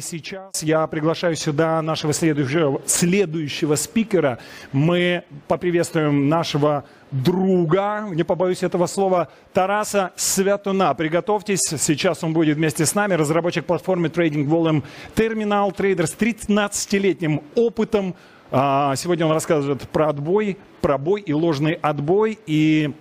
Сейчас я приглашаю сюда нашего следующего, следующего спикера. Мы поприветствуем нашего друга, не побоюсь этого слова, Тараса Святуна. Приготовьтесь, сейчас он будет вместе с нами, разработчик платформы Trading Volume Terminal Trader с 13-летним опытом. А, сегодня он расскажет про отбой, про бой и ложный отбой. И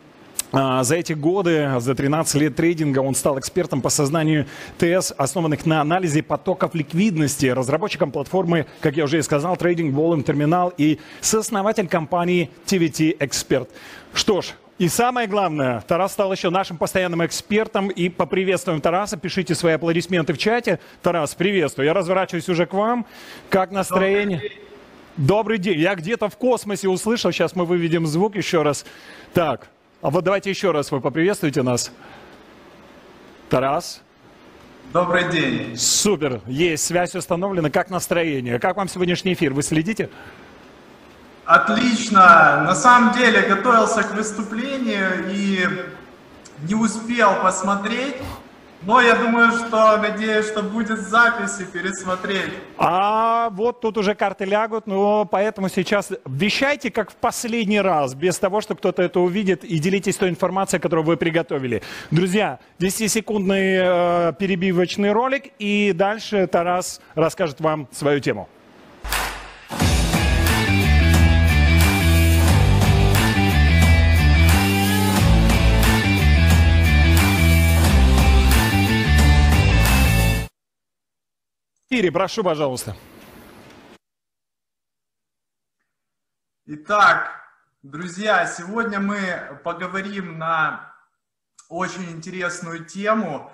за эти годы, за 13 лет трейдинга, он стал экспертом по созданию ТС, основанных на анализе потоков ликвидности, разработчиком платформы, как я уже и сказал, Trading Volume Terminal и сооснователь компании TVT Expert. Что ж, и самое главное, Тарас стал еще нашим постоянным экспертом. И поприветствуем Тараса. Пишите свои аплодисменты в чате. Тарас, приветствую. Я разворачиваюсь уже к вам. Как настроение? Добрый день. Добрый день. Я где-то в космосе услышал. Сейчас мы выведем звук еще раз. Так, а вот давайте еще раз вы поприветствуйте нас. Тарас. Добрый день. Супер. Есть, связь установлена. Как настроение? Как вам сегодняшний эфир? Вы следите? Отлично. На самом деле готовился к выступлению и не успел посмотреть. Но я думаю, что, надеюсь, что будет запись и пересмотреть. А вот тут уже карты лягут, но поэтому сейчас вещайте как в последний раз, без того, что кто-то это увидит, и делитесь той информацией, которую вы приготовили. Друзья, 10-секундный э, перебивочный ролик, и дальше Тарас расскажет вам свою тему. Эфире, прошу, пожалуйста. Итак, друзья, сегодня мы поговорим на очень интересную тему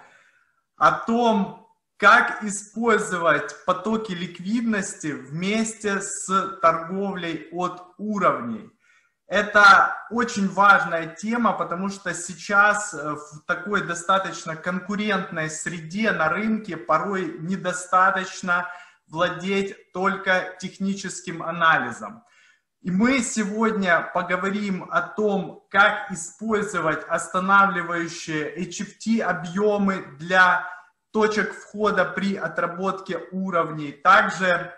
о том, как использовать потоки ликвидности вместе с торговлей от уровней. Это очень важная тема, потому что сейчас э, в такой достаточно конкурентной среде на рынке порой недостаточно владеть только техническим анализом. И мы сегодня поговорим о том, как использовать останавливающие HFT объемы для точек входа при отработке уровней. Также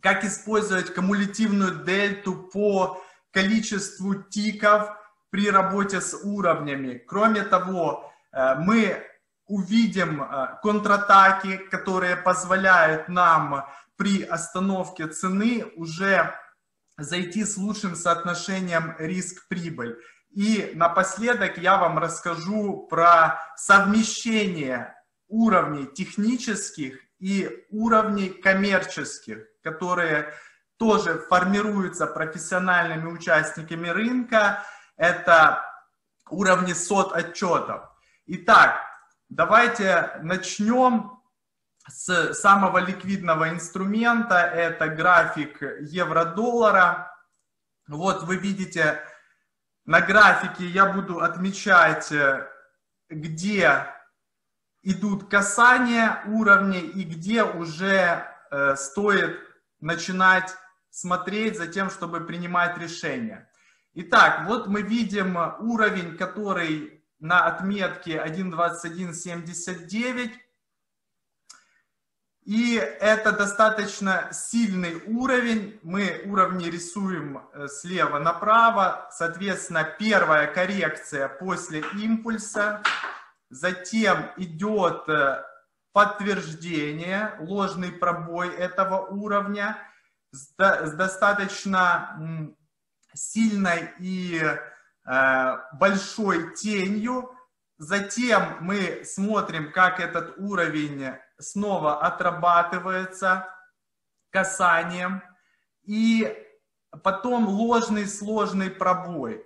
как использовать кумулятивную дельту по количеству тиков при работе с уровнями. Кроме того, э, мы увидим э, контратаки, которые позволяют нам при остановке цены уже зайти с лучшим соотношением риск-прибыль. И напоследок я вам расскажу про совмещение уровней технических и уровней коммерческих, которые тоже формируются профессиональными участниками рынка. Это уровни сот отчетов. Итак, давайте начнем с самого ликвидного инструмента. Это график евро-доллара. Вот вы видите, на графике я буду отмечать, где идут касания уровней и где уже э, стоит начинать смотреть за тем, чтобы принимать решения. Итак, вот мы видим уровень, который на отметке 1.2179. И это достаточно сильный уровень. Мы уровни рисуем э, слева направо. Соответственно, первая коррекция после импульса. Затем идет э, подтверждение, ложный пробой этого уровня с, достаточно сильной и э, большой тенью. Затем мы смотрим, как этот уровень снова отрабатывается касанием. И потом ложный сложный пробой.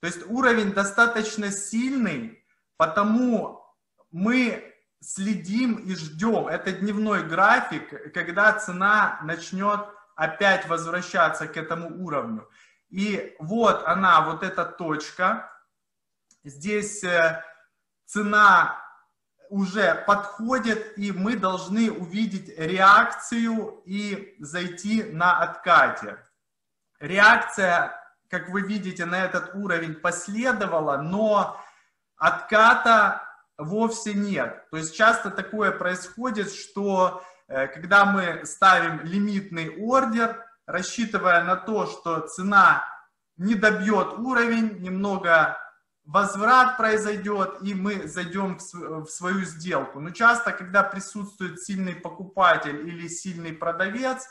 То есть уровень достаточно сильный, потому мы следим и ждем. Это дневной график, когда цена начнет опять возвращаться к этому уровню. И вот она, вот эта точка. Здесь э, цена уже подходит, и мы должны увидеть реакцию и зайти на откате. Реакция, как вы видите, на этот уровень последовала, но отката вовсе нет. То есть часто такое происходит, что когда мы ставим лимитный ордер, рассчитывая на то, что цена не добьет уровень, немного возврат произойдет, и мы зайдем в свою сделку. Но часто, когда присутствует сильный покупатель или сильный продавец,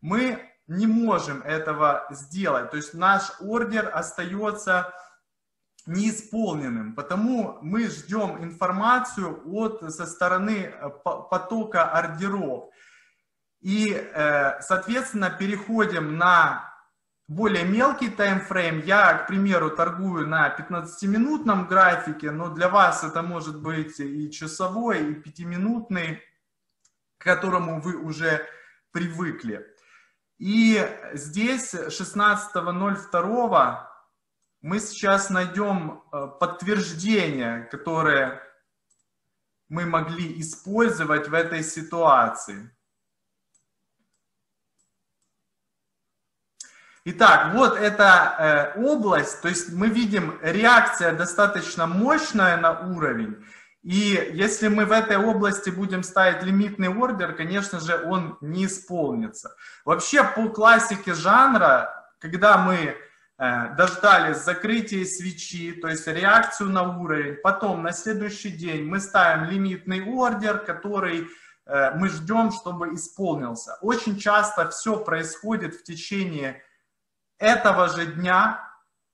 мы не можем этого сделать. То есть наш ордер остается неисполненным. Потому мы ждем информацию от, со стороны э, потока ордеров. И, э, соответственно, переходим на более мелкий таймфрейм. Я, к примеру, торгую на 15-минутном графике, но для вас это может быть и часовой, и пятиминутный, к которому вы уже привыкли. И здесь 16.02 мы сейчас найдем э, подтверждение, которое мы могли использовать в этой ситуации. Итак, вот эта э, область, то есть мы видим реакция достаточно мощная на уровень. И если мы в этой области будем ставить лимитный ордер, конечно же, он не исполнится. Вообще по классике жанра, когда мы дождались закрытия свечи, то есть реакцию на уровень, потом на следующий день мы ставим лимитный ордер, который э, мы ждем, чтобы исполнился. Очень часто все происходит в течение этого же дня,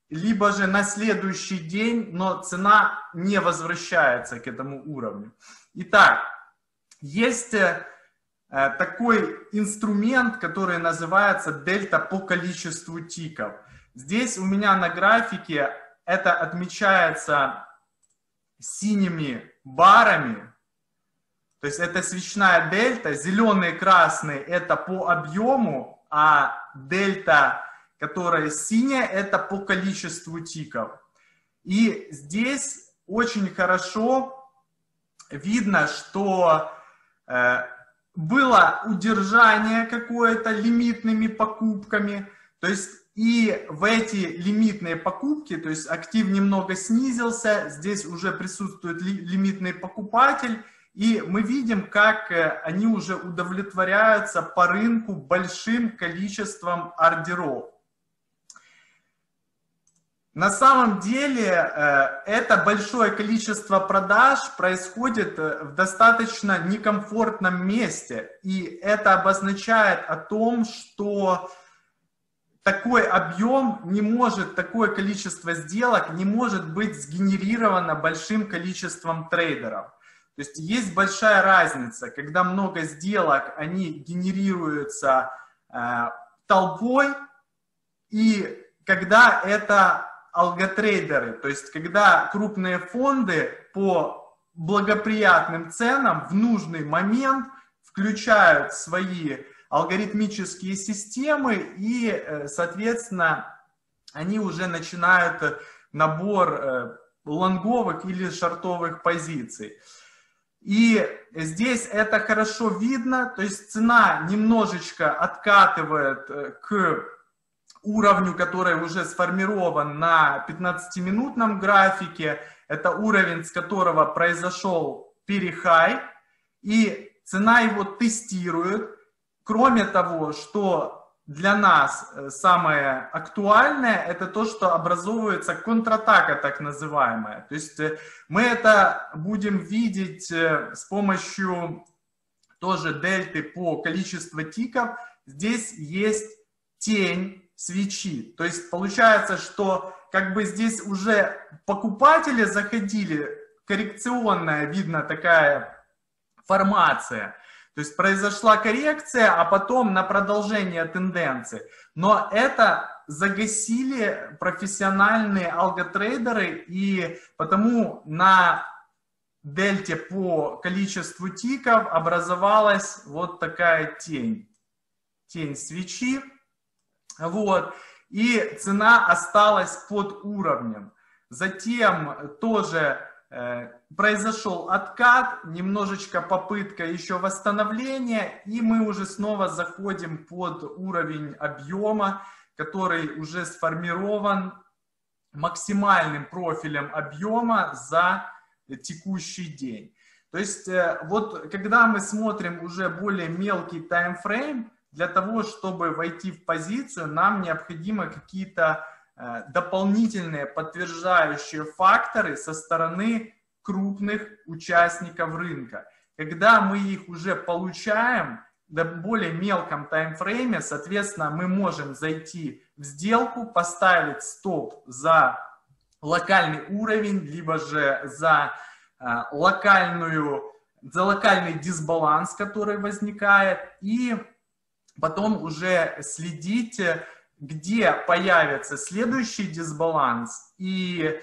либо же на следующий день, но цена не возвращается к этому уровню. Итак, есть э, такой инструмент, который называется дельта по количеству тиков. Здесь у меня на графике это отмечается синими барами, то есть это свечная дельта, зеленые, красные это по объему, а дельта которая синяя, это по количеству тиков. И здесь очень хорошо видно, что э, было удержание какое-то лимитными покупками, то есть и в эти лимитные покупки, то есть актив немного снизился, здесь уже присутствует ли, лимитный покупатель, и мы видим, как э, они уже удовлетворяются по рынку большим количеством ордеров. На самом деле э, это большое количество продаж происходит э, в достаточно некомфортном месте. И это обозначает о том, что такой объем не может, такое количество сделок не может быть сгенерировано большим количеством трейдеров. То есть есть большая разница, когда много сделок, они генерируются э, толпой, и когда это алготрейдеры, то есть когда крупные фонды по благоприятным ценам в нужный момент включают свои алгоритмические системы и, э, соответственно, они уже начинают набор э, лонговых или шортовых позиций. И здесь это хорошо видно, то есть цена немножечко откатывает э, к уровню, который уже сформирован на 15-минутном графике. Это уровень, с которого произошел перехай, и цена его тестирует. Кроме того, что для нас э, самое актуальное, это то, что образовывается контратака так называемая. То есть э, мы это будем видеть э, с помощью тоже дельты по количеству тиков. Здесь есть тень свечи. То есть получается, что как бы здесь уже покупатели заходили, коррекционная, видно, такая формация. То есть произошла коррекция, а потом на продолжение тенденции. Но это загасили профессиональные алготрейдеры, и потому на дельте по количеству тиков образовалась вот такая тень. Тень свечи. Вот. И цена осталась под уровнем. Затем тоже э, произошел откат, немножечко попытка еще восстановления, и мы уже снова заходим под уровень объема, который уже сформирован максимальным профилем объема за текущий день. То есть э, вот когда мы смотрим уже более мелкий таймфрейм, для того, чтобы войти в позицию, нам необходимо какие-то э, дополнительные подтверждающие факторы со стороны крупных участников рынка. Когда мы их уже получаем, в более мелком таймфрейме, соответственно, мы можем зайти в сделку, поставить стоп за локальный уровень, либо же за э, локальную, за локальный дисбаланс, который возникает, и потом уже следить, где появится следующий дисбаланс, и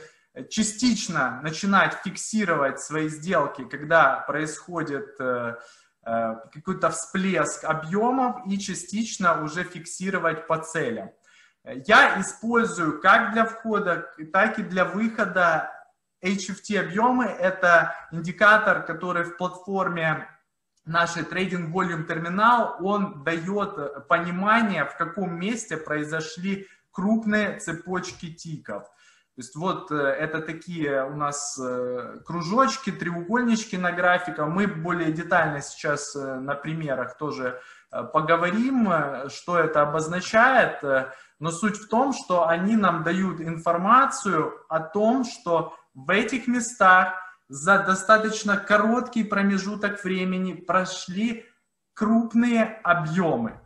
частично начинать фиксировать свои сделки, когда происходит э, э, какой-то всплеск объемов и частично уже фиксировать по целям. Я использую как для входа, так и для выхода HFT объемы. Это индикатор, который в платформе нашей Trading Volume Terminal, он дает понимание, в каком месте произошли крупные цепочки тиков. То есть вот э, это такие у нас э, кружочки, треугольнички на графиках. Мы более детально сейчас э, на примерах тоже поговорим, что это обозначает. Но суть в том, что они нам дают информацию о том, что в этих местах за достаточно короткий промежуток времени прошли крупные объемы.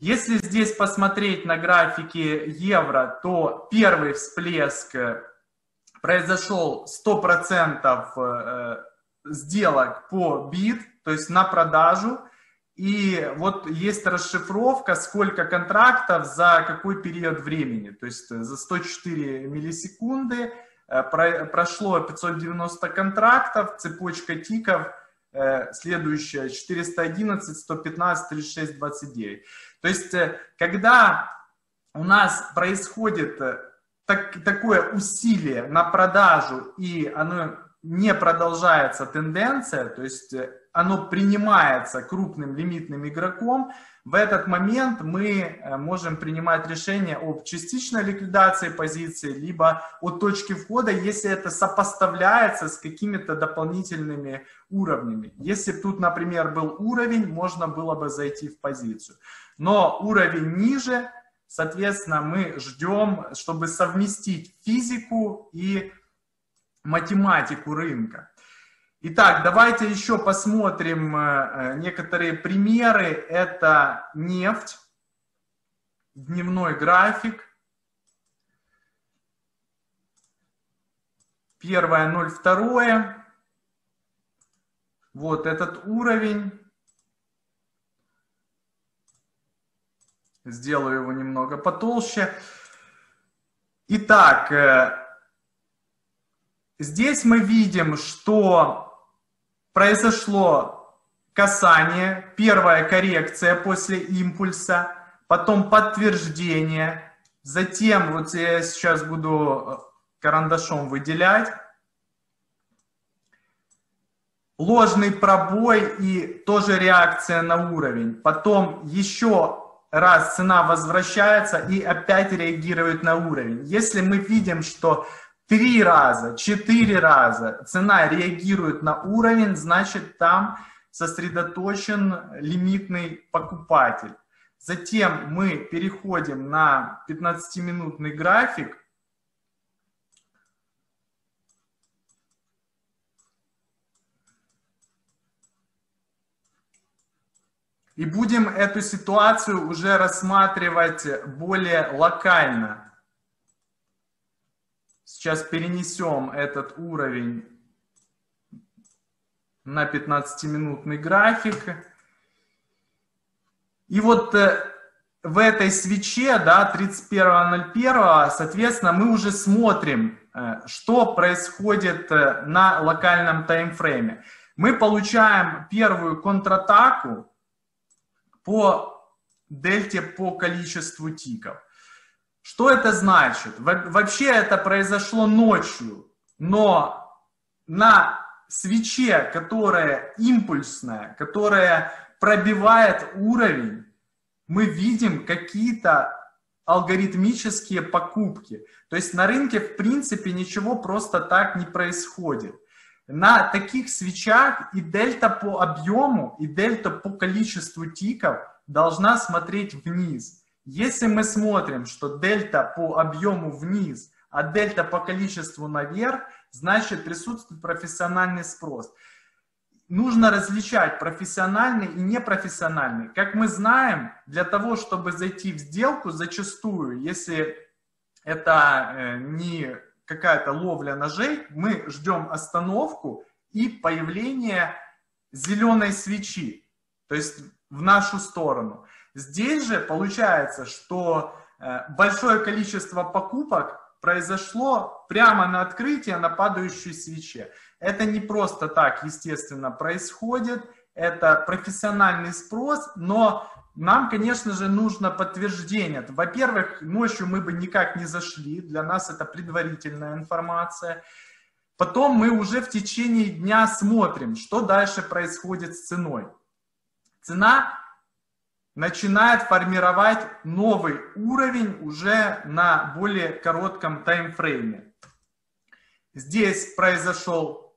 Если здесь посмотреть на графике евро, то первый всплеск э, произошел 100% э, сделок по бит, то есть на продажу. И вот есть расшифровка, сколько контрактов за какой период времени. То есть за 104 миллисекунды прошло 590 контрактов, цепочка тиков следующая 411, 115, 36, 29. То есть, э, когда у нас происходит э, так, такое усилие на продажу, и оно не продолжается тенденция, то есть э, оно принимается крупным лимитным игроком, в этот момент мы можем принимать решение об частичной ликвидации позиции, либо о точке входа, если это сопоставляется с какими-то дополнительными уровнями. Если тут, например, был уровень, можно было бы зайти в позицию но уровень ниже, соответственно, мы ждем, чтобы совместить физику и математику рынка. Итак, давайте еще посмотрим э, некоторые примеры. Это нефть, дневной график. Первое, 0,2. Вот этот уровень. Сделаю его немного потолще. Итак, э, здесь мы видим, что произошло касание, первая коррекция после импульса, потом подтверждение, затем, вот я сейчас буду э, карандашом выделять, ложный пробой и тоже реакция на уровень. Потом еще раз цена возвращается и опять реагирует на уровень. Если мы видим, что три раза, четыре раза цена реагирует на уровень, значит там сосредоточен лимитный покупатель. Затем мы переходим на 15-минутный график И будем эту ситуацию уже рассматривать более локально. Сейчас перенесем этот уровень на 15-минутный график. И вот э, в этой свече, да, 31.01, соответственно, мы уже смотрим, э, что происходит э, на локальном таймфрейме. Мы получаем первую контратаку, по дельте по количеству тиков. Что это значит? Вообще это произошло ночью, но на свече, которая импульсная, которая пробивает уровень, мы видим какие-то алгоритмические покупки. То есть на рынке в принципе ничего просто так не происходит. На таких свечах и дельта по объему, и дельта по количеству тиков должна смотреть вниз. Если мы смотрим, что дельта по объему вниз, а дельта по количеству наверх, значит присутствует профессиональный спрос. Нужно различать профессиональный и непрофессиональный. Как мы знаем, для того, чтобы зайти в сделку, зачастую, если это э, не какая-то ловля ножей, мы ждем остановку и появление зеленой свечи, то есть в нашу сторону. Здесь же получается, что э, большое количество покупок произошло прямо на открытие на падающей свече. Это не просто так, естественно, происходит, это профессиональный спрос, но нам, конечно же, нужно подтверждение. Во-первых, ночью мы бы никак не зашли, для нас это предварительная информация. Потом мы уже в течение дня смотрим, что дальше происходит с ценой. Цена начинает формировать новый уровень уже на более коротком таймфрейме. Здесь произошел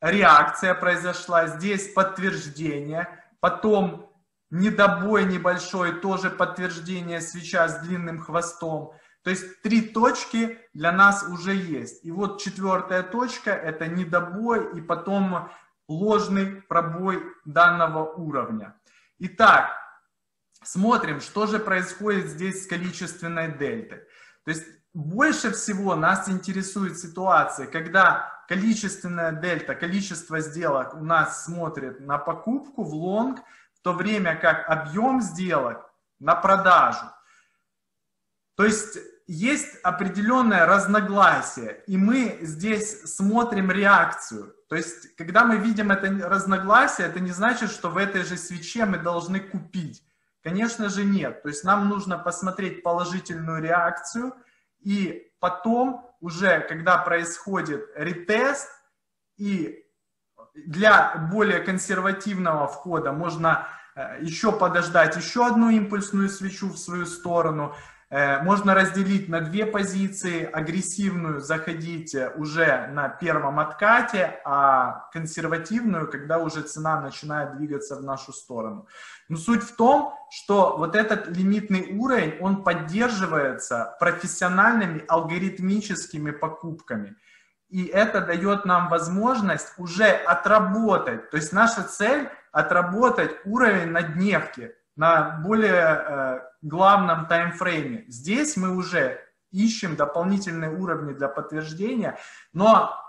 реакция, произошла, здесь подтверждение, потом недобой небольшой, тоже подтверждение свеча с длинным хвостом. То есть три точки для нас уже есть. И вот четвертая точка это недобой и потом ложный пробой данного уровня. Итак, смотрим, что же происходит здесь с количественной дельтой. То есть больше всего нас интересует ситуация, когда количественная дельта, количество сделок у нас смотрит на покупку в лонг, в то время как объем сделок на продажу. То есть есть определенное разногласие, и мы здесь смотрим реакцию. То есть, когда мы видим это разногласие, это не значит, что в этой же свече мы должны купить. Конечно же нет. То есть нам нужно посмотреть положительную реакцию, и потом уже, когда происходит ретест, и для более консервативного входа можно э, еще подождать еще одну импульсную свечу в свою сторону. Э, можно разделить на две позиции. Агрессивную заходить уже на первом откате, а консервативную, когда уже цена начинает двигаться в нашу сторону. Но суть в том, что вот этот лимитный уровень, он поддерживается профессиональными алгоритмическими покупками – и это дает нам возможность уже отработать. То есть наша цель отработать уровень на дневке, на более э, главном таймфрейме. Здесь мы уже ищем дополнительные уровни для подтверждения, но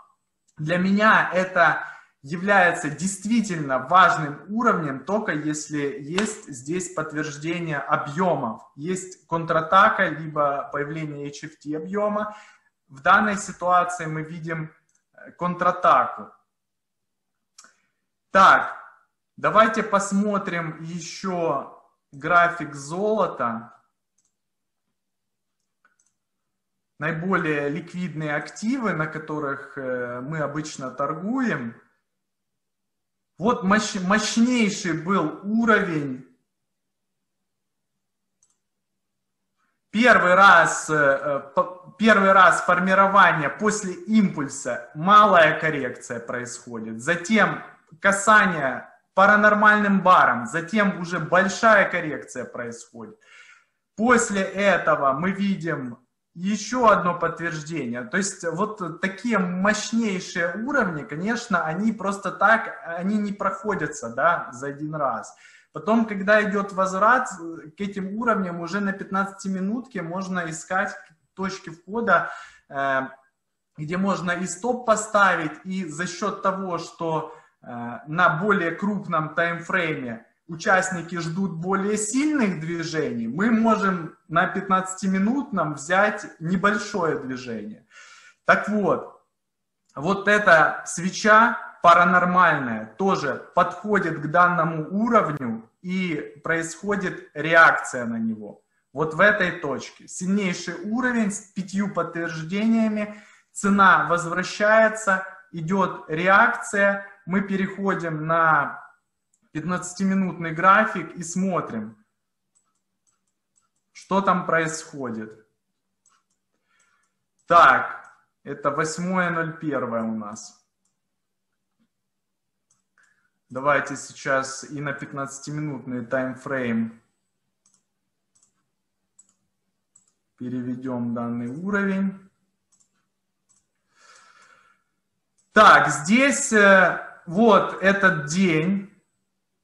для меня это является действительно важным уровнем только если есть здесь подтверждение объемов. Есть контратака, либо появление HFT объема, в данной ситуации мы видим э, контратаку. Так, давайте посмотрим еще график золота. Наиболее ликвидные активы, на которых э, мы обычно торгуем. Вот мощнейший был уровень Первый раз, э, первый раз формирование после импульса, малая коррекция происходит, затем касание паранормальным баром, затем уже большая коррекция происходит. После этого мы видим еще одно подтверждение. То есть вот такие мощнейшие уровни, конечно, они просто так, они не проходятся да, за один раз. Потом, когда идет возврат к этим уровням, уже на 15 минутке можно искать точки входа, э, где можно и стоп поставить, и за счет того, что на более крупном таймфрейме участники ждут более сильных движений, мы можем на 15-минутном взять небольшое движение. Так вот, вот эта свеча паранормальное тоже подходит к данному уровню и происходит реакция на него. Вот в этой точке. Сильнейший уровень с пятью подтверждениями, цена возвращается, идет реакция, мы переходим на 15-минутный график и смотрим, что там происходит. Так, это 8.01 у нас. Давайте сейчас и на 15-минутный таймфрейм переведем данный уровень. Так, здесь э, вот этот день,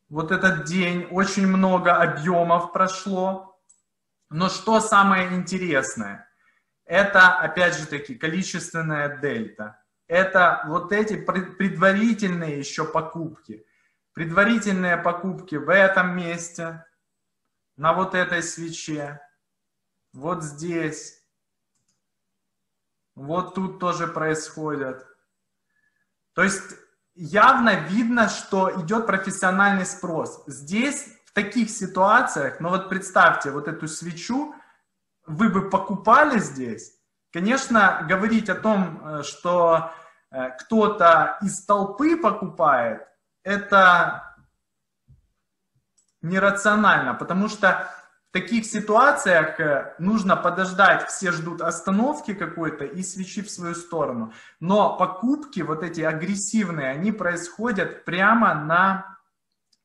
вот этот день, очень много объемов прошло. Но что самое интересное? Это, опять же таки, количественная дельта. Это вот эти предварительные еще покупки. Предварительные покупки в этом месте, на вот этой свече, вот здесь, вот тут тоже происходят. То есть явно видно, что идет профессиональный спрос. Здесь, в таких ситуациях, ну вот представьте, вот эту свечу вы бы покупали здесь, конечно, говорить о том, э, что э, кто-то из толпы покупает, это нерационально, потому что таких ситуациях э, нужно подождать, все ждут остановки какой-то и свечи в свою сторону. Но покупки, вот эти агрессивные, они происходят прямо на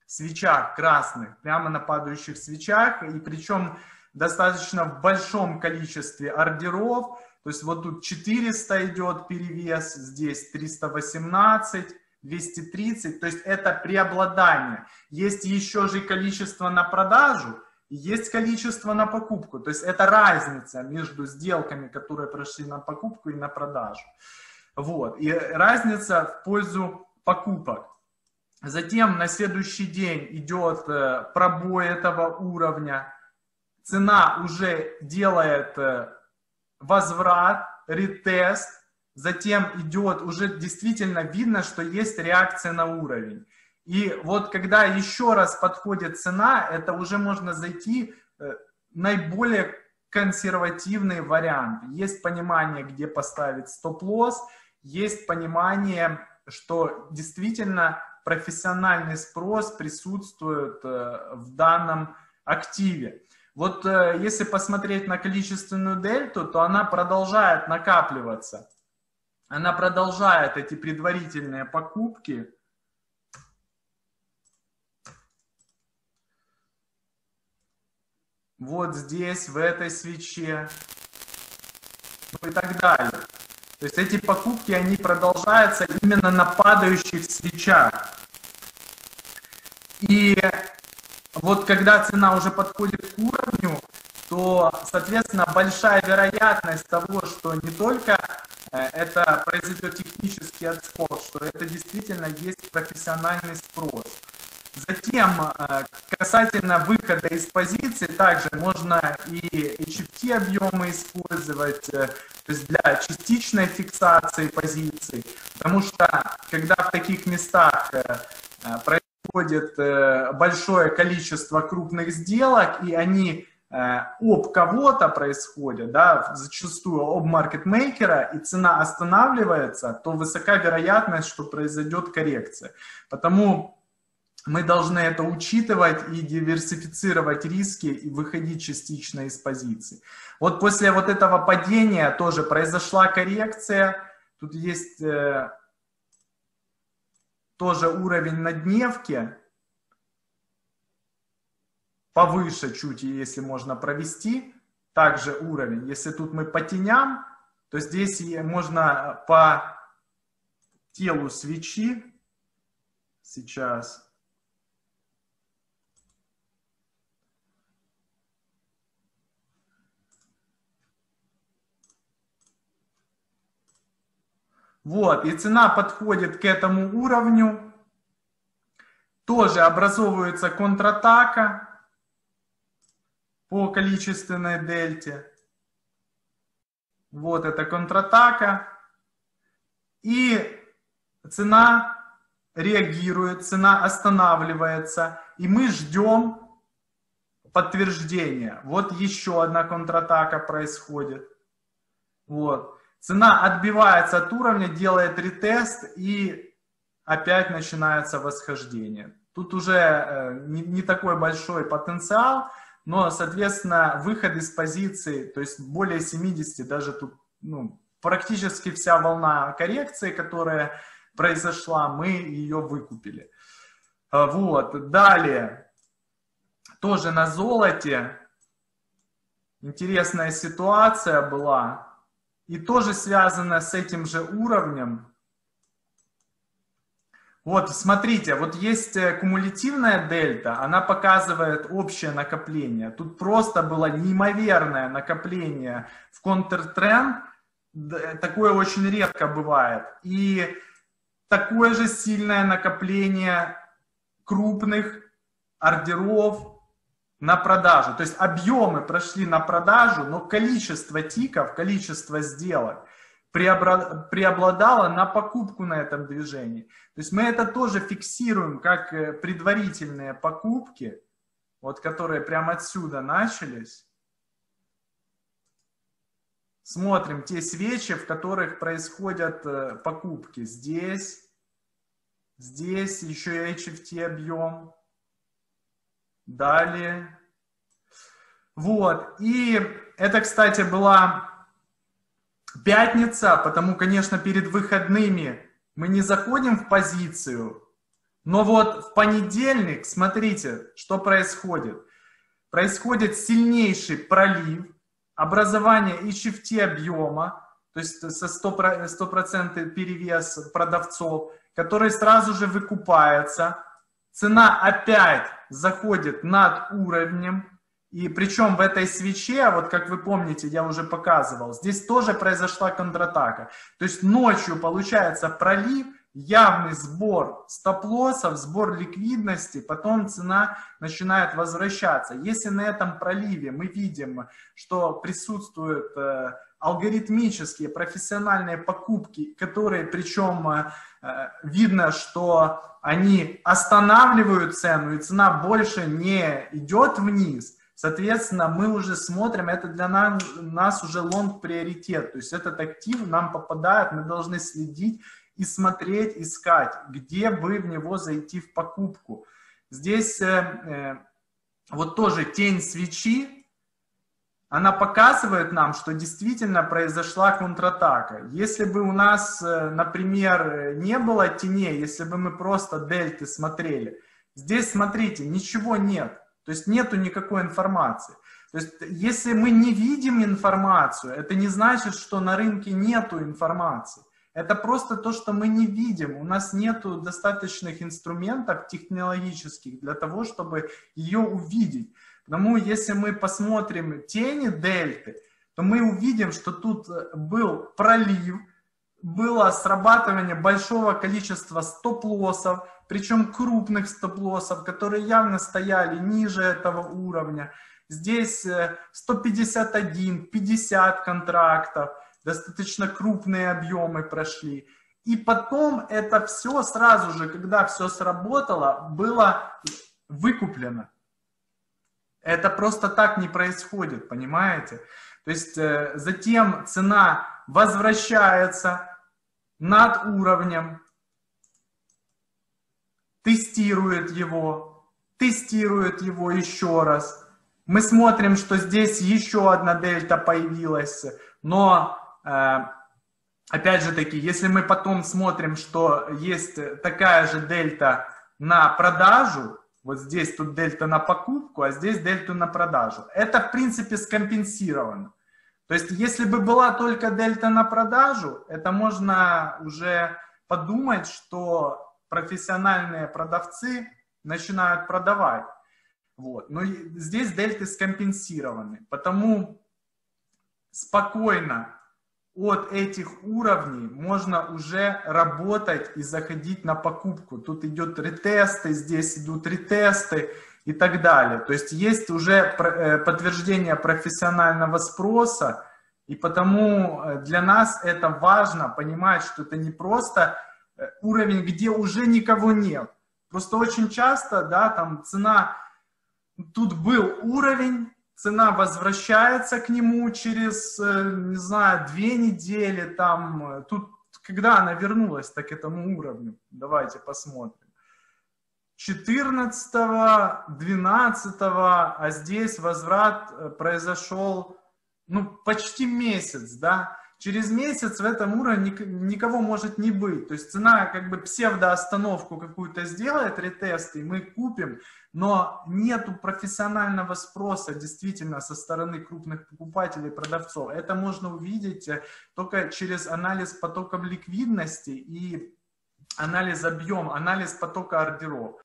свечах красных, прямо на падающих свечах, и причем достаточно в большом количестве ордеров, то есть вот тут 400 идет перевес, здесь 318, 230, то есть это преобладание. Есть еще же количество на продажу, есть количество на покупку. То есть это разница между сделками, которые прошли на покупку и на продажу. Вот. И разница в пользу покупок. Затем на следующий день идет э, пробой этого уровня. Цена уже делает э, возврат, ретест. Затем идет, уже действительно видно, что есть реакция на уровень. И вот когда еще раз подходит цена, это уже можно зайти э, наиболее консервативный вариант. Есть понимание, где поставить стоп-лосс, есть понимание, что действительно профессиональный спрос присутствует э, в данном активе. Вот э, если посмотреть на количественную дельту, то она продолжает накапливаться. Она продолжает эти предварительные покупки вот здесь, в этой свече, ну и так далее. То есть эти покупки, они продолжаются именно на падающих свечах. И вот когда цена уже подходит к уровню, то, соответственно, большая вероятность того, что не только э, это произойдет технический отскок, что это действительно есть профессиональный спрос. Затем, э, касательно выхода из позиции, также можно и HFT объемы использовать, э, то есть для частичной фиксации позиций, потому что когда в таких местах э, происходит большое количество крупных сделок, и они об кого-то происходят, да, зачастую об маркетмейкера, и цена останавливается, то высока вероятность, что произойдет коррекция. Потому мы должны это учитывать и диверсифицировать риски и выходить частично из позиций. Вот после вот этого падения тоже произошла коррекция. Тут есть э, тоже уровень на дневке. Повыше чуть, если можно провести. Также уровень. Если тут мы по теням, то здесь можно по телу свечи сейчас Вот, и цена подходит к этому уровню. Тоже образовывается контратака по количественной дельте. Вот это контратака. И цена реагирует, цена останавливается. И мы ждем подтверждения. Вот еще одна контратака происходит. Вот. Цена отбивается от уровня, делает ретест и опять начинается восхождение. Тут уже э, не, не такой большой потенциал, но, соответственно, выход из позиции, то есть более 70, даже тут ну, практически вся волна коррекции, которая произошла, мы ее выкупили. А, Вот, далее, тоже на золоте, интересная ситуация была, и тоже связана с этим же уровнем. Вот, смотрите, вот есть э, кумулятивная дельта, она показывает общее накопление. Тут просто было неимоверное накопление в контртренд, Д- такое очень редко бывает. И такое же сильное накопление крупных ордеров на продажу. То есть объемы прошли на продажу, но количество тиков, количество сделок преобладало на покупку на этом движении. То есть мы это тоже фиксируем как э, предварительные покупки, вот которые прямо отсюда начались. Смотрим те свечи, в которых происходят э, покупки. Здесь, здесь еще HFT объем. Далее. Вот. И это, кстати, была пятница, потому, конечно, перед выходными мы не заходим в позицию. Но вот в понедельник, смотрите, что происходит. Происходит сильнейший пролив, образование HFT объема, то есть со 100%, 100% перевес продавцов, который сразу же выкупается. Цена опять заходит над уровнем, и причем в этой свече, вот как вы помните, я уже показывал, здесь тоже произошла контратака. То есть ночью получается пролив, явный сбор стоп-лоссов, сбор ликвидности, потом цена начинает возвращаться. Если на этом проливе мы видим, что присутствуют э, алгоритмические профессиональные покупки, которые причем э, видно, что они останавливают цену, и цена больше не идет вниз, Соответственно, мы уже смотрим, это для нас, нас уже лонг приоритет. То есть этот актив нам попадает, мы должны следить и смотреть, искать, где бы в него зайти в покупку. Здесь э, э, вот тоже тень свечи, она показывает нам, что действительно произошла контратака. Если бы у нас, э, например, не было теней, если бы мы просто дельты смотрели, здесь, смотрите, ничего нет. То есть нету никакой информации. То есть если мы не видим информацию, это не значит, что на рынке нету информации. Это просто то, что мы не видим. У нас нету достаточных инструментов технологических для того, чтобы ее увидеть. Потому если мы посмотрим тени дельты, то мы увидим, что тут был пролив, было срабатывание большого количества стоп-лоссов, причем крупных стоп-лоссов, которые явно стояли ниже этого уровня. Здесь 151, 50 контрактов, достаточно крупные объемы прошли. И потом это все сразу же, когда все сработало, было выкуплено. Это просто так не происходит, понимаете? То есть э, затем цена возвращается над уровнем, тестирует его, тестирует его еще раз. Мы смотрим, что здесь еще одна дельта появилась, но э, опять же таки, если мы потом смотрим, что есть такая же дельта на продажу, вот здесь тут дельта на покупку, а здесь дельту на продажу. Это в принципе скомпенсировано. То есть если бы была только дельта на продажу, это можно уже подумать, что профессиональные продавцы начинают продавать. Вот. Но здесь дельты скомпенсированы. Потому спокойно от этих уровней можно уже работать и заходить на покупку. Тут идет ретесты, здесь идут ретесты и так далее. То есть есть уже э, подтверждение профессионального спроса, и потому э, для нас это важно понимать, что это не просто э, уровень, где уже никого нет. Просто очень часто, да, там цена, тут был уровень, цена возвращается к нему через, не знаю, две недели, там, тут, когда она вернулась так к этому уровню, давайте посмотрим. 14, 12, а здесь возврат произошел, ну, почти месяц, да. Через месяц в этом уровне никого может не быть. То есть цена как бы псевдоостановку какую-то сделает, ретест, и мы купим, но нету профессионального спроса действительно со стороны крупных покупателей, продавцов. Это можно увидеть э, только через анализ потоков ликвидности и анализ объема, анализ потока ордеров.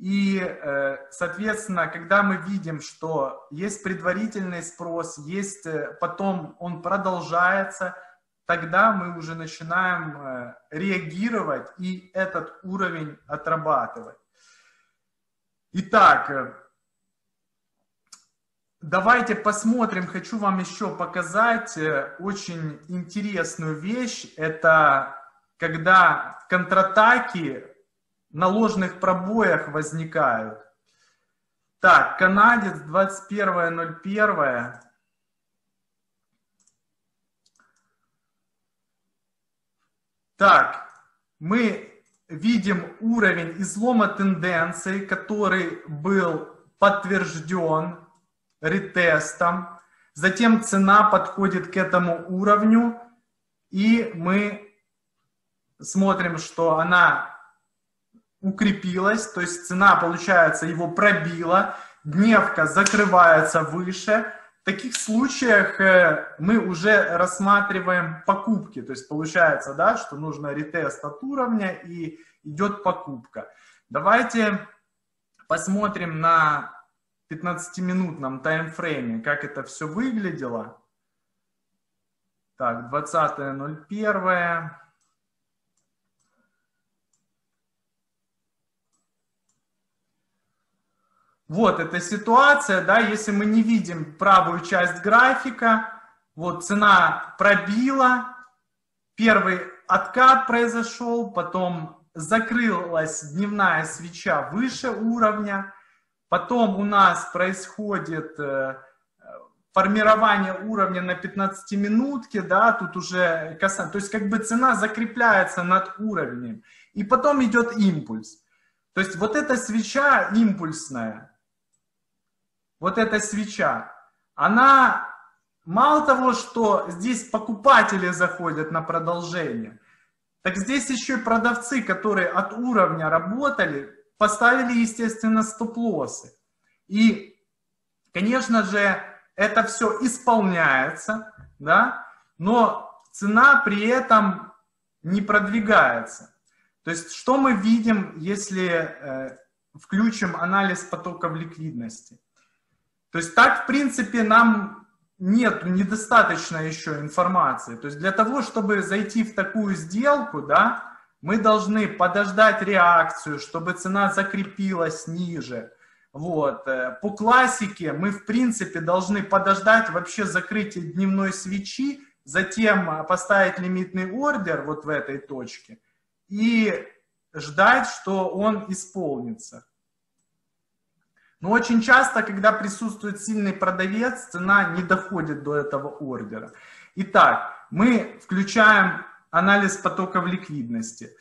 И, э, соответственно, когда мы видим, что есть предварительный спрос, есть э, потом он продолжается, тогда мы уже начинаем э, реагировать и этот уровень отрабатывать. Итак, давайте посмотрим, хочу вам еще показать очень интересную вещь. Это когда контратаки на ложных пробоях возникают. Так, канадец 21.01. Так, мы видим уровень излома тенденции, который был подтвержден ретестом. Затем цена подходит к этому уровню, и мы смотрим, что она укрепилась, то есть цена, получается, его пробила, дневка закрывается выше. В таких случаях э, мы уже рассматриваем покупки, то есть получается, да, что нужно ретест от уровня и идет покупка. Давайте посмотрим на 15-минутном таймфрейме, как это все выглядело. Так, 20.01. Вот эта ситуация, да, если мы не видим правую часть графика, вот цена пробила, первый откат произошел, потом закрылась дневная свеча выше уровня, потом у нас происходит э, формирование уровня на 15 минутке, да, тут уже касается, то есть как бы цена закрепляется над уровнем, и потом идет импульс. То есть вот эта свеча импульсная, вот эта свеча, она мало того, что здесь покупатели заходят на продолжение, так здесь еще и продавцы, которые от уровня работали, поставили, естественно, стоп-лоссы. И, конечно же, это все исполняется, да, но цена при этом не продвигается. То есть, что мы видим, если э, включим анализ потоков ликвидности? То есть так, в принципе, нам нет, недостаточно еще информации. То есть для того, чтобы зайти в такую сделку, да, мы должны подождать реакцию, чтобы цена закрепилась ниже. Вот. Э, по классике мы, в принципе, должны подождать вообще закрытие дневной свечи, затем э, поставить лимитный ордер вот в этой точке и ждать, что он исполнится. Но очень часто, когда присутствует сильный продавец, цена не доходит до этого ордера. Итак, мы включаем анализ потоков ликвидности.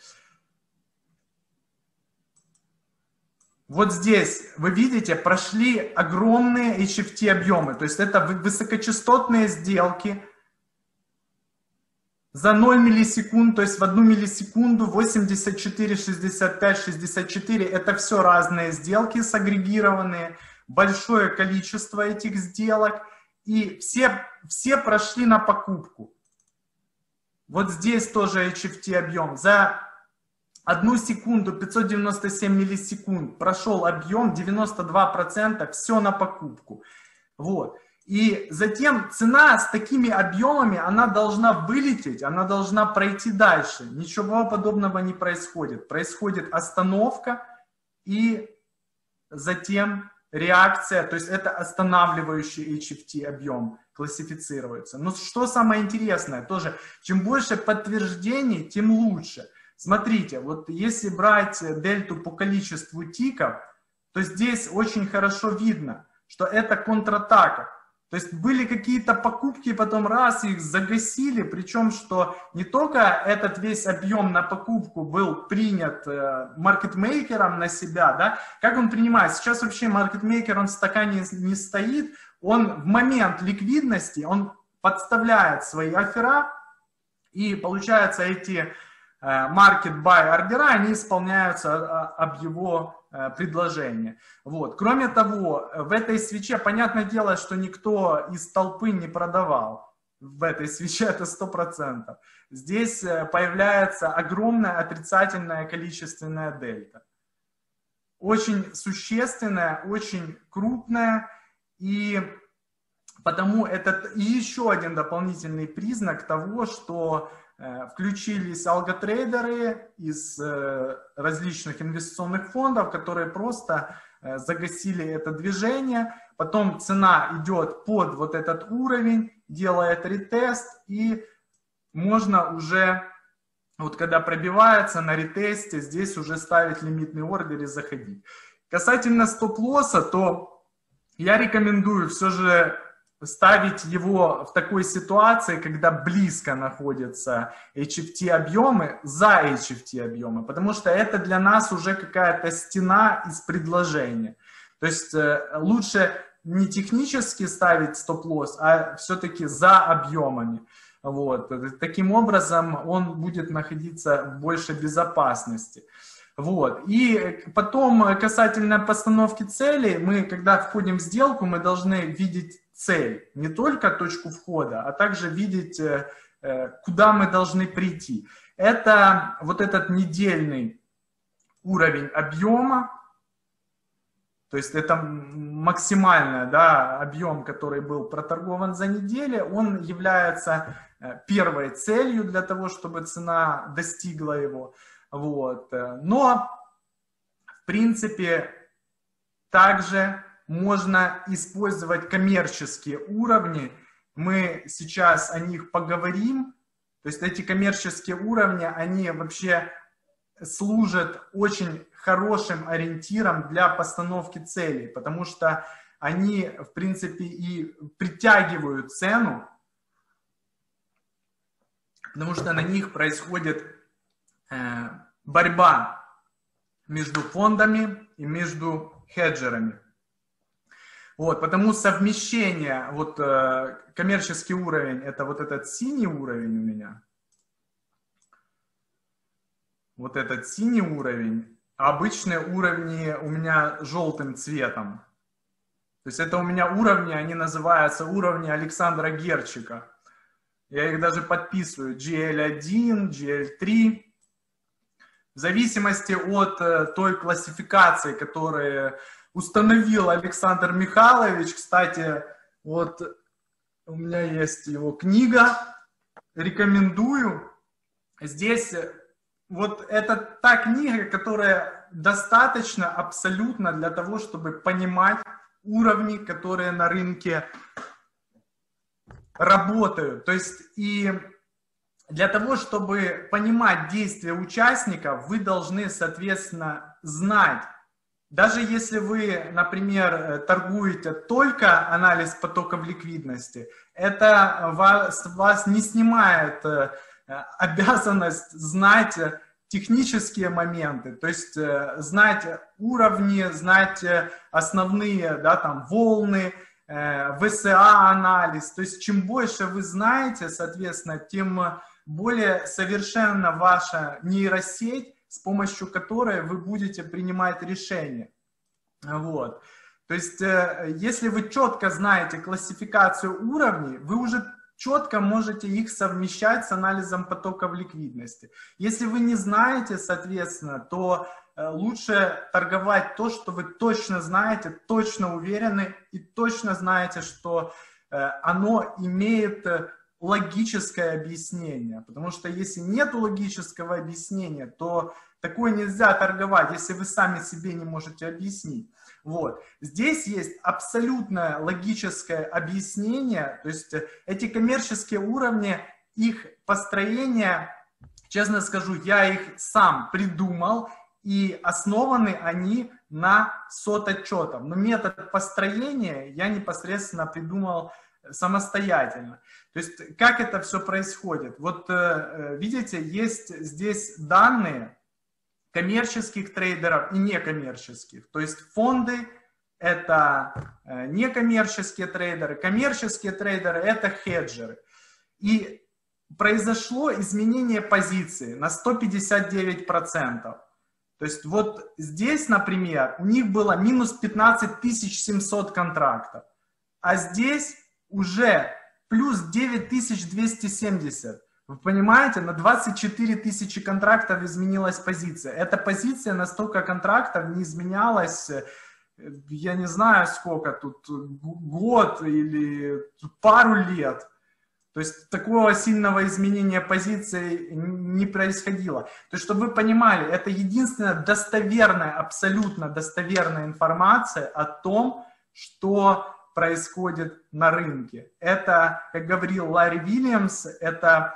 Вот здесь, вы видите, прошли огромные HFT объемы. То есть это высокочастотные сделки, за 0 миллисекунд, то есть в 1 миллисекунду 84, 65, 64, это все разные сделки сагрегированные, большое количество этих сделок, и все, все прошли на покупку. Вот здесь тоже HFT объем. За одну секунду 597 миллисекунд прошел объем 92%, все на покупку. Вот. И затем цена с такими объемами, она должна вылететь, она должна пройти дальше. Ничего подобного не происходит. Происходит остановка и затем реакция, то есть это останавливающий HFT объем классифицируется. Но что самое интересное, тоже, чем больше подтверждений, тем лучше. Смотрите, вот если брать дельту по количеству тиков, то здесь очень хорошо видно, что это контратака. То есть были какие-то покупки, потом раз их загасили, причем что не только этот весь объем на покупку был принят э, маркетмейкером на себя, да, как он принимает. Сейчас вообще маркетмейкер, он в стакане не стоит, он в момент ликвидности, он подставляет свои оффера, и получается эти market buy ордера, они исполняются об его предложение. Вот. Кроме того, в этой свече, понятное дело, что никто из толпы не продавал в этой свече, это 100%. Здесь появляется огромная отрицательная количественная дельта. Очень существенная, очень крупная, и потому это и еще один дополнительный признак того, что Э, включились алготрейдеры из э, различных инвестиционных фондов, которые просто э, загасили это движение. Потом цена идет под вот этот уровень, делает ретест, и можно уже, вот когда пробивается на ретесте, здесь уже ставить лимитный ордер и заходить. Касательно стоп-лосса, то я рекомендую все же ставить его в такой ситуации, когда близко находятся HFT объемы за HFT объемы, потому что это для нас уже какая-то стена из предложения. То есть э, лучше не технически ставить стоп-лосс, а все-таки за объемами. Вот. Таким образом он будет находиться в большей безопасности. Вот. И потом касательно постановки цели, мы, когда входим в сделку, мы должны видеть цель, не только точку входа, а также видеть, э, э, куда мы должны прийти. Это вот этот недельный уровень объема, то есть это максимальный да, объем, который был проторгован за неделю, он является э, первой целью для того, чтобы цена достигла его. Вот. Но, в принципе, также можно использовать коммерческие уровни. Мы сейчас о них поговорим. То есть эти коммерческие уровни, они вообще служат очень хорошим ориентиром для постановки целей, потому что они, в принципе, и притягивают цену, потому что на них происходит э, борьба между фондами и между хеджерами. Вот, потому совмещение, вот э, коммерческий уровень, это вот этот синий уровень у меня. Вот этот синий уровень, а обычные уровни у меня желтым цветом. То есть это у меня уровни, они называются уровни Александра Герчика. Я их даже подписываю. GL1, GL3. В зависимости от э, той классификации, которая установил Александр Михайлович. Кстати, вот у меня есть его книга, рекомендую. Здесь вот это та книга, которая достаточно абсолютно для того, чтобы понимать уровни, которые на рынке работают. То есть и для того, чтобы понимать действия участников, вы должны, соответственно, знать, даже если вы, например, э, торгуете только анализ потоков ликвидности, это вас, вас не снимает э, обязанность знать технические моменты, то есть э, знать уровни, знать основные да, там, волны, ВСА-анализ. То есть чем больше вы знаете, соответственно, тем более совершенно ваша нейросеть с помощью которой вы будете принимать решения. Вот. То есть, э, если вы четко знаете классификацию уровней, вы уже четко можете их совмещать с анализом потоков ликвидности. Если вы не знаете, соответственно, то э, лучше торговать то, что вы точно знаете, точно уверены и точно знаете, что э, оно имеет логическое объяснение. Потому что если нет логического объяснения, то такое нельзя торговать, если вы сами себе не можете объяснить. Вот. Здесь есть абсолютное логическое объяснение, то есть эти коммерческие уровни, их построение, честно скажу, я их сам придумал, и основаны они на сот-отчетах. Но метод построения я непосредственно придумал самостоятельно. То есть как это все происходит? Вот э, э, видите, есть здесь данные коммерческих трейдеров и некоммерческих. То есть фонды это э, некоммерческие трейдеры, коммерческие трейдеры это хеджеры. И произошло изменение позиции на 159%. То есть вот здесь, например, у них было минус 15 700 контрактов, а здесь уже плюс 9270. Вы понимаете, на 24 тысячи контрактов изменилась позиция. Эта позиция на столько контрактов не изменялась, э, я не знаю сколько тут, год или пару лет. То есть такого сильного изменения позиции не происходило. То есть, чтобы вы понимали, это единственная достоверная, абсолютно достоверная информация о том, что происходит на рынке. Это, как говорил Ларри Вильямс, это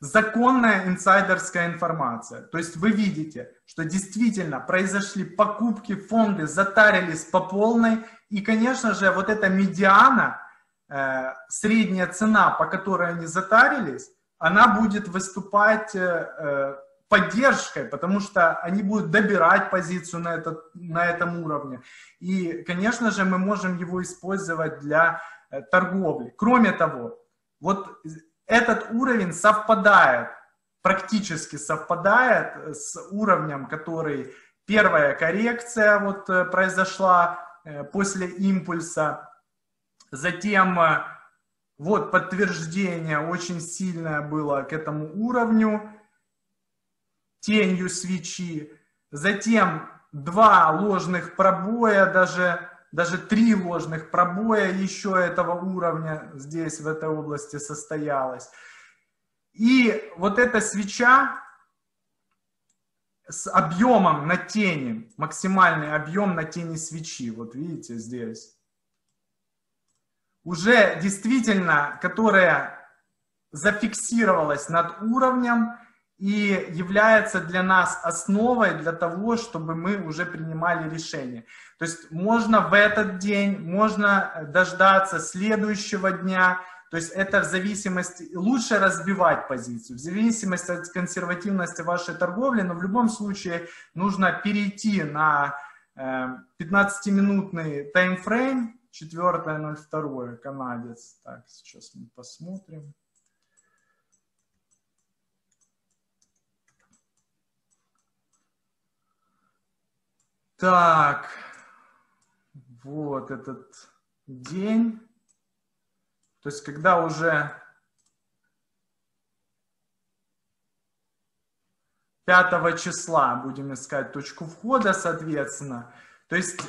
законная инсайдерская информация. То есть вы видите, что действительно произошли покупки, фонды затарились по полной. И, конечно же, вот эта медиана, э, средняя цена, по которой они затарились, она будет выступать э, э, поддержкой, потому что они будут добирать позицию на, этот, на этом уровне. И, конечно же, мы можем его использовать для э, торговли. Кроме того, вот этот уровень совпадает, практически совпадает с уровнем, который первая коррекция вот э, произошла э, после импульса, затем вот подтверждение очень сильное было к этому уровню, тенью свечи, затем два ложных пробоя, даже, даже три ложных пробоя еще этого уровня здесь, в этой области состоялось. И вот эта свеча с объемом на тени, максимальный объем на тени свечи, вот видите здесь, уже действительно, которая зафиксировалась над уровнем, и является для нас основой для того, чтобы мы уже принимали решение. То есть можно в этот день, можно дождаться следующего дня, то есть это в зависимости, лучше разбивать позицию, в зависимости от консервативности вашей торговли, но в любом случае нужно перейти на 15-минутный э, таймфрейм, 4.02 канадец. Так, сейчас мы посмотрим. Так, вот этот день. То есть, когда уже 5 числа будем искать точку входа, соответственно. То есть,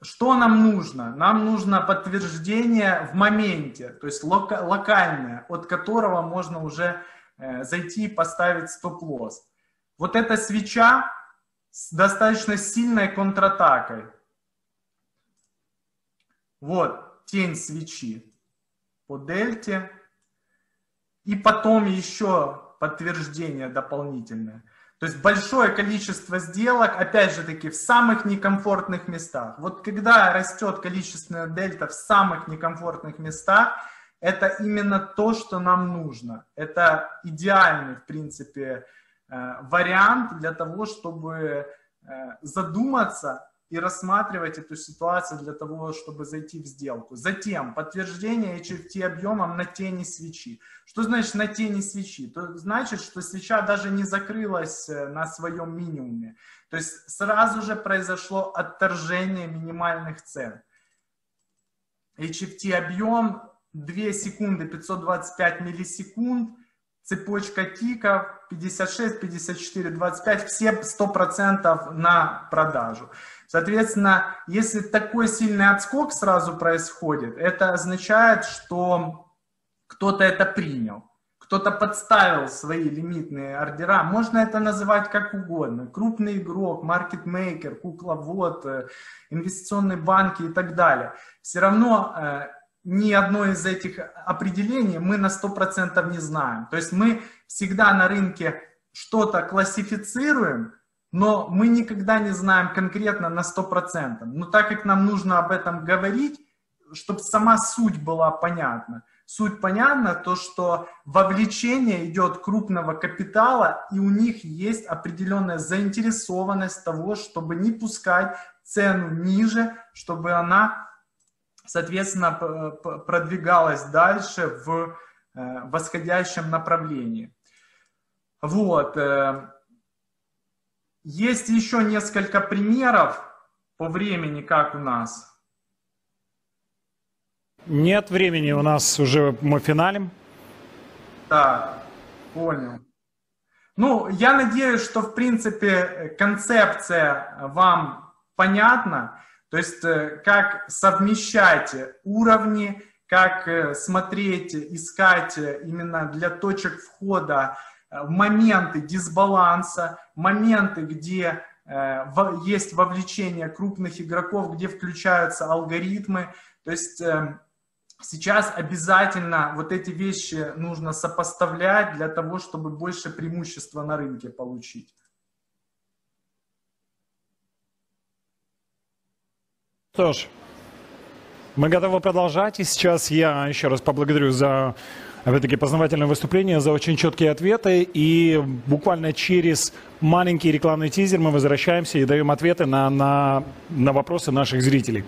что нам нужно? Нам нужно подтверждение в моменте, то есть лока локальное, от которого можно уже э, зайти и поставить стоп-лосс. Вот эта свеча, с достаточно сильной контратакой. Вот тень свечи по дельте. И потом еще подтверждение дополнительное. То есть большое количество сделок, опять же таки, в самых некомфортных местах. Вот когда растет количественная дельта в самых некомфортных местах, это именно то, что нам нужно. Это идеальный, в принципе, вариант для того, чтобы э, задуматься и рассматривать эту ситуацию для того, чтобы зайти в сделку. Затем подтверждение HFT объемом на тени свечи. Что значит на тени свечи? То значит, что свеча даже не закрылась э, на своем минимуме. То есть сразу же произошло отторжение минимальных цен. HFT объем 2 секунды 525 миллисекунд – цепочка тиков 56, 54, 25, все 100% на продажу. Соответственно, если такой сильный отскок сразу происходит, это означает, что кто-то это принял, кто-то подставил свои лимитные ордера. Можно это называть как угодно. Крупный игрок, маркетмейкер, кукловод, э, инвестиционные банки и так далее. Все равно э, ни одно из этих определений мы на 100% не знаем. То есть мы всегда на рынке что-то классифицируем, но мы никогда не знаем конкретно на 100%. Но так как нам нужно об этом говорить, чтобы сама суть была понятна. Суть понятна, то что вовлечение идет крупного капитала, и у них есть определенная заинтересованность того, чтобы не пускать цену ниже, чтобы она, соответственно, продвигалась дальше в восходящем направлении. Вот. Есть еще несколько примеров по времени, как у нас. Нет времени, у нас уже мы финалем. Так, понял. Ну, я надеюсь, что, в принципе, концепция вам понятна. То есть, э, как совмещать уровни, как э, смотреть, искать именно для точек входа э, моменты дисбаланса, моменты, где есть вовлечение крупных игроков, где включаются алгоритмы. То есть Сейчас обязательно вот эти вещи нужно сопоставлять для того, чтобы больше преимущества на рынке получить. Что ж, мы готовы продолжать. И сейчас я еще раз поблагодарю за, опять-таки, познавательное выступление, за очень четкие ответы. И буквально через маленький рекламный тизер мы возвращаемся и даем ответы на, на, на вопросы наших зрителей.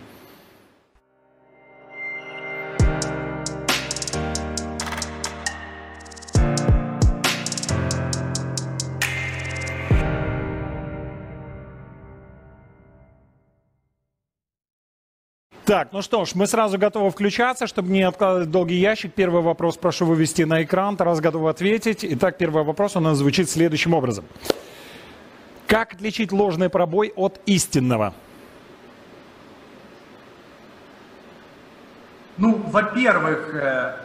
Так, ну что ж, мы сразу готовы включаться, чтобы не откладывать долгий ящик. Первый вопрос прошу вывести на экран. Тарас готов ответить. Итак, первый вопрос у нас звучит следующим образом. Как отличить ложный пробой от истинного? Ну, во-первых, э,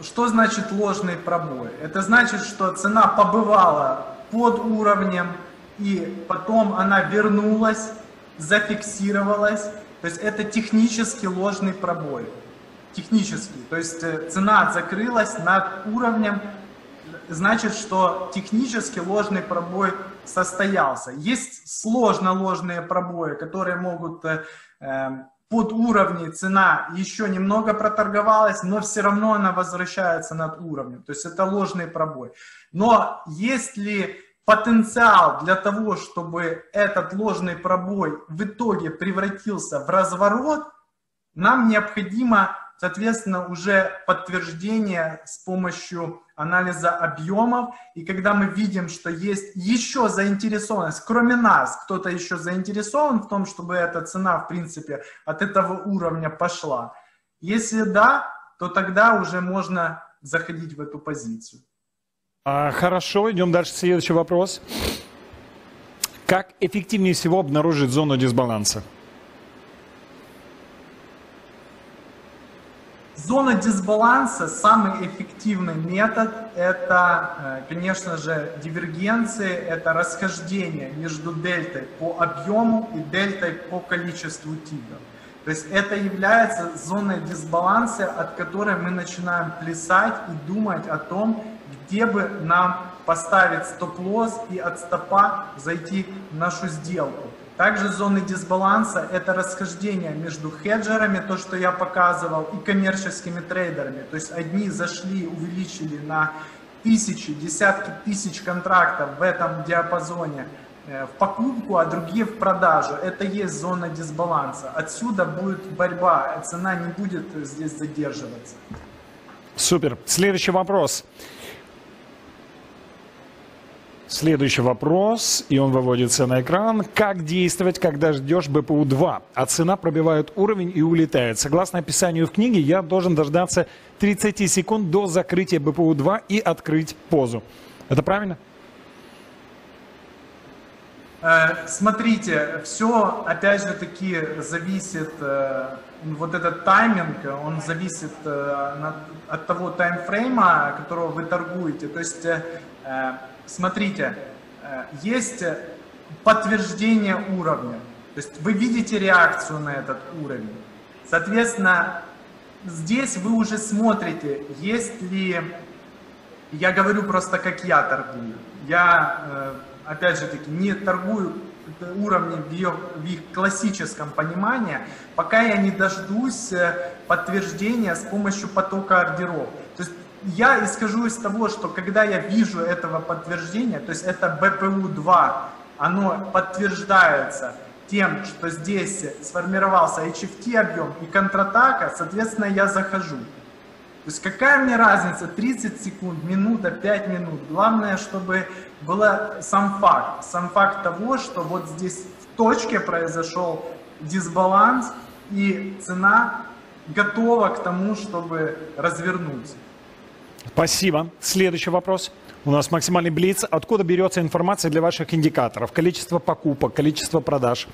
что значит ложный пробой? Это значит, что цена побывала под уровнем, и потом она вернулась, зафиксировалась, то есть это технически ложный пробой. Технический. То есть э, цена закрылась над уровнем, значит, что технически ложный пробой состоялся. Есть сложно ложные пробои, которые могут э, эм, под уровнем цена еще немного проторговалась, но все равно она возвращается над уровнем. То есть это ложный пробой. Но если потенциал для того, чтобы этот ложный пробой в итоге превратился в разворот, нам необходимо, соответственно, уже подтверждение с помощью анализа объемов. И когда мы видим, что есть еще заинтересованность, кроме нас, кто-то еще заинтересован в том, чтобы эта цена, в принципе, от этого уровня пошла. Если да, то тогда уже можно заходить в эту позицию. А, хорошо, идем дальше. Следующий вопрос. Как эффективнее всего обнаружить зону дисбаланса? Зона дисбаланса, самый эффективный метод, это, э, конечно же, дивергенции, это расхождение между дельтой по объему и дельтой по количеству тигров. То есть это является зоной дисбаланса, от которой мы начинаем плясать и думать о том, где бы нам поставить стоп-лосс и от стопа зайти в нашу сделку. Также зоны дисбаланса – это расхождение между хеджерами, то, что я показывал, и коммерческими трейдерами. То есть одни зашли, увеличили на тысячи, десятки тысяч контрактов в этом диапазоне э, в покупку, а другие в продажу. Это есть зона дисбаланса. Отсюда будет борьба, цена не будет здесь задерживаться. Супер. Следующий вопрос. Следующий вопрос, и он выводится на экран. Как действовать, когда ждешь БПУ-2, а цена пробивает уровень и улетает? Согласно описанию в книге, я должен дождаться 30 секунд до закрытия БПУ-2 и открыть позу. Это правильно? Э, смотрите, все опять же таки зависит, э, вот этот тайминг, он зависит э, от того таймфрейма, которого вы торгуете. То есть смотрите, э, есть подтверждение уровня. То есть вы видите реакцию на этот уровень. Соответственно, здесь вы уже смотрите, есть ли... Я говорю просто, как я торгую. Я, э, опять же таки, не торгую уровни в их, в их классическом понимании, пока я не дождусь э, подтверждения с помощью потока ордеров. То есть я исхожу из того, что когда я вижу этого подтверждения, то есть это БПУ-2, оно подтверждается тем, что здесь сформировался HFT объем и контратака, соответственно, я захожу. То есть какая мне разница, 30 секунд, минута, 5 минут. Главное, чтобы был сам факт. Сам факт того, что вот здесь в точке произошел дисбаланс, и цена готова к тому, чтобы развернуться. Спасибо. Следующий вопрос. У нас максимальный блиц. Откуда берется информация для ваших индикаторов? Количество покупок, количество продаж?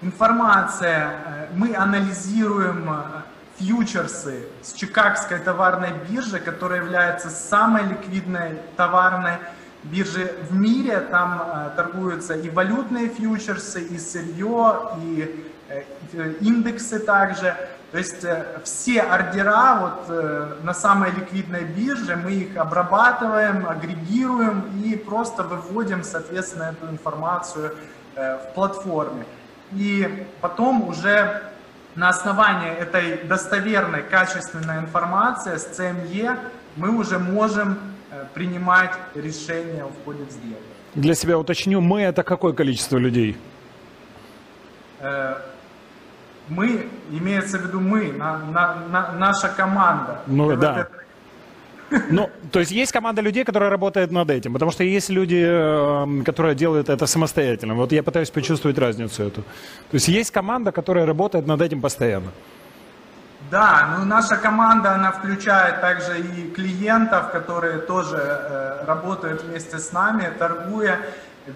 Информация. Мы анализируем э, фьючерсы с Чикагской товарной биржи, которая является самой ликвидной товарной биржей в мире. Там э, торгуются и валютные фьючерсы, и сырье, и э, индексы также. То есть э, все ордера вот э, на самой ликвидной бирже, мы их обрабатываем, агрегируем и просто выводим, соответственно, эту информацию э, в платформе. И потом уже на основании этой достоверной, качественной информации с CME мы уже можем принимать решения в ходе сделки. Для себя уточню, мы это какое количество людей? Мы, имеется в виду мы, на- на- на- наша команда. Ну, Вот да. Ну, то есть есть команда людей, которая работает над этим, потому что есть люди, э, которые делают это самостоятельно. Вот я пытаюсь почувствовать разницу эту. То есть есть команда, которая работает над этим постоянно. Да, ну наша команда, она включает также и клиентов, которые тоже э, работают вместе с нами, торгуя,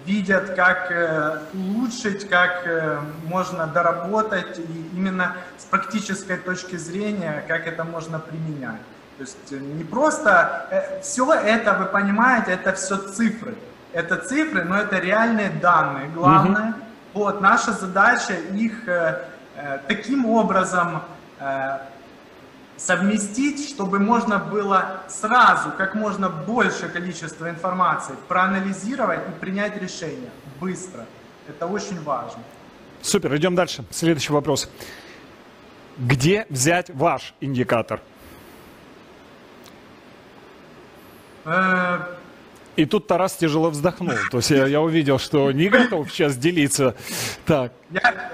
видят, как э, улучшить, как э, можно доработать, и именно с практической точки зрения, как это можно применять. То есть э, не просто, все это, вы понимаете, это все цифры. Это цифры, но это реальные данные. Главное, вот наша задача их таким образом совместить, чтобы можно было сразу как можно больше количество информации проанализировать и принять решение быстро. Это очень важно. Супер, идем дальше. Следующий вопрос. Где взять ваш индикатор? Э, И тут Тарас тяжело вздохнул. То есть я, я увидел, что не готов сейчас делиться. Так, Я,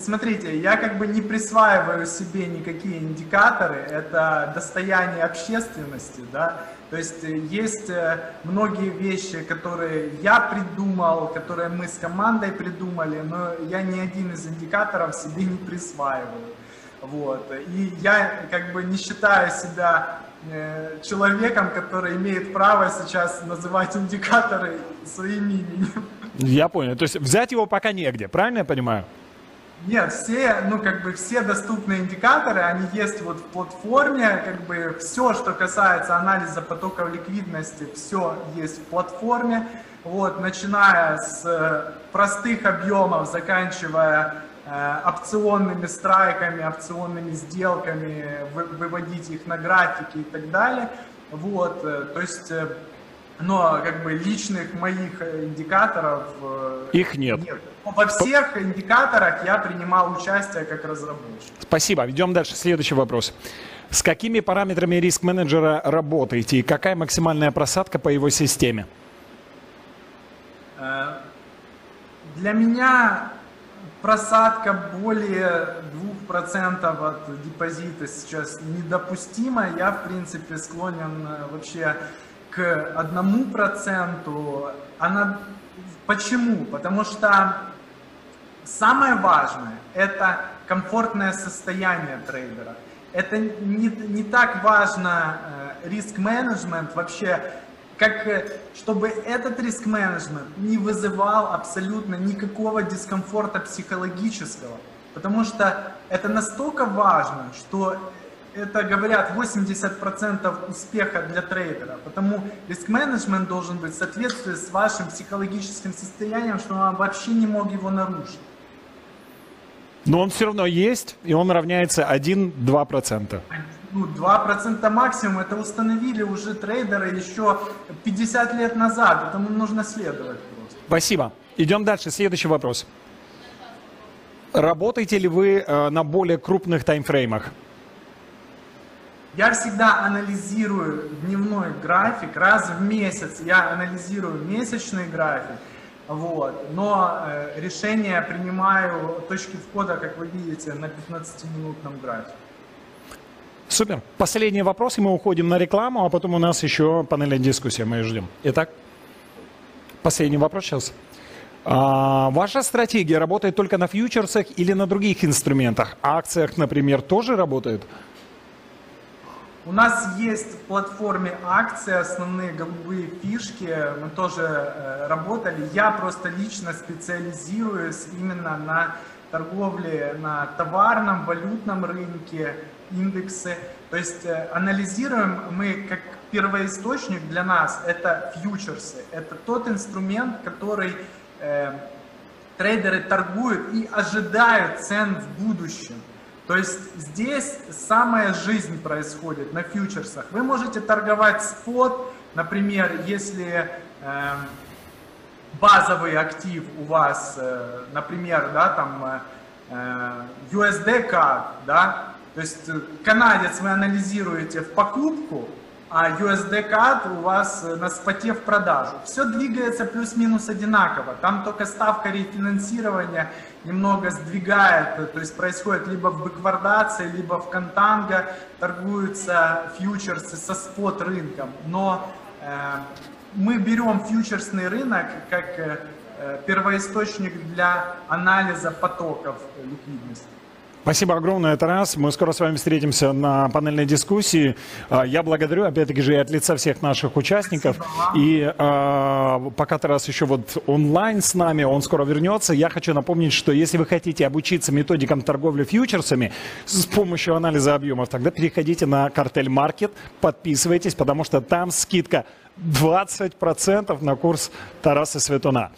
смотрите, я как бы не присваиваю себе никакие индикаторы, это достояние общественности, да, то есть э, есть э, многие вещи, которые я придумал, которые мы с командой придумали, но я ни один из индикаторов себе не присваиваю. Вот. И я как бы не считаю себя человеком, который имеет право сейчас называть индикаторы своим именем. я понял. То есть взять его пока негде, правильно я понимаю? Нет, все, ну как бы все доступные индикаторы, они есть вот в платформе, как бы все, что касается анализа потоков ликвидности, все есть в платформе, вот, начиная с э, простых объемов, заканчивая э, опционными страйками, опционными сделками, вы- выводить их на графики и так далее, вот, э, то есть, э, но как бы личных моих э, индикаторов э, Их нет. нет. Во всех индикаторах я принимал участие как разработчик. Спасибо. Идем дальше. Следующий вопрос. С какими параметрами риск-менеджера работаете и какая максимальная просадка по его системе? Э, Для меня просадка более 2% от депозита сейчас недопустима. Я, в принципе, склонен э, вообще к 1%. Она... Почему? Потому что самое важное – это комфортное состояние трейдера. Это не, не так важно э, риск-менеджмент вообще, как э, чтобы этот риск-менеджмент не вызывал абсолютно никакого дискомфорта психологического. Потому что это настолько важно, что это, говорят, 80% успеха для трейдера. Потому риск-менеджмент должен быть в соответствии с вашим психологическим состоянием, что он вообще не мог его нарушить. Но он все равно есть, и он равняется 1-2%. Ну, 2% максимум, это установили уже трейдеры еще 50 лет назад, этому нужно следовать просто. Спасибо. Идем дальше. Следующий вопрос. Работаете ли вы э, на более крупных таймфреймах? Я всегда анализирую дневной график, раз в месяц я анализирую месячный график, Вот. Но э, решение принимаю точки входа, как вы видите, на 15-минутном графике. Супер. Последний вопрос, и мы уходим на рекламу, а потом у нас еще панельная дискуссия, мы ее ждем. Итак, последний вопрос сейчас. А, ваша стратегия работает только на фьючерсах или на других инструментах? Акциях, например, тоже работает? У нас есть в платформе акции, основные голубые фишки, мы тоже э, работали. Я просто лично специализируюсь именно на торговле на товарном, валютном рынке, индексы. То есть э, анализируем мы как первоисточник для нас это фьючерсы. Это тот инструмент, который э, трейдеры торгуют и ожидают цен в будущем. То есть здесь самая жизнь происходит на фьючерсах. Вы можете торговать спот, например, если э, базовый актив у вас, э, например, да, там э, USD CAD, да, то есть э, канадец вы анализируете в покупку, а USD CAD у вас э, на споте в продажу. Все двигается плюс-минус одинаково. Там только ставка рефинансирования немного сдвигает, то есть происходит либо в бэквардации, либо в контанго торгуются фьючерсы со спот рынком. Но э, мы берем фьючерсный рынок как э, первоисточник для анализа потоков ликвидности. Спасибо огромное, это раз. Мы скоро с вами встретимся на панельной дискуссии. А, я благодарю, опять-таки же, и от лица всех наших участников. И э, пока Тарас еще вот онлайн с нами, он скоро вернется. Я хочу напомнить, что если вы хотите обучиться методикам торговли фьючерсами с помощью анализа объемов, тогда переходите на Картель Маркет, подписывайтесь, потому что там скидка 20% на курс Тараса Светуна.